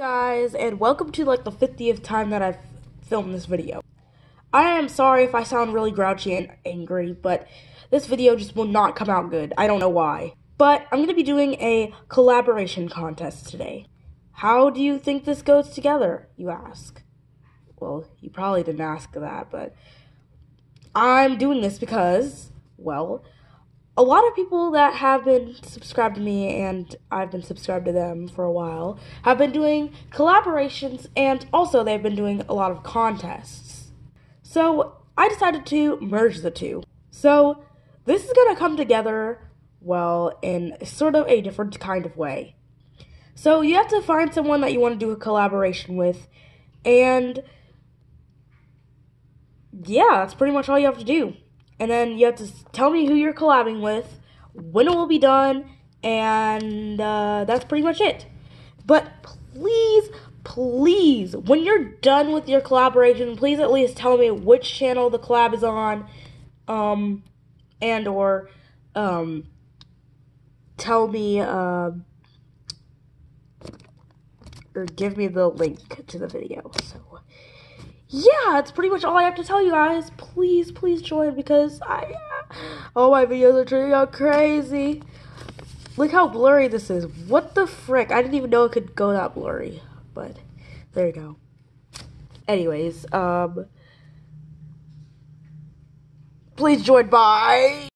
guys and welcome to like the 50th time that I've filmed this video. I am sorry if I sound really grouchy and angry, but this video just will not come out good. I don't know why. But I'm going to be doing a collaboration contest today. How do you think this goes together, you ask? Well, you probably didn't ask that, but I'm doing this because, well, a lot of people that have been subscribed to me and I've been subscribed to them for a while have been doing collaborations and also they've been doing a lot of contests. So I decided to merge the two. So this is going to come together, well, in sort of a different kind of way. So you have to find someone that you want to do a collaboration with and yeah, that's pretty much all you have to do and then you have to tell me who you're collabing with, when it will be done, and uh, that's pretty much it. But please, please, when you're done with your collaboration, please at least tell me which channel the collab is on, um, and or um, tell me uh, or give me the link to the video. So yeah, that's pretty much all I have to tell you guys. Please, please join because I, all my videos are turning out crazy. Look how blurry this is. What the frick? I didn't even know it could go that blurry. But there you go. Anyways, um, please join. Bye.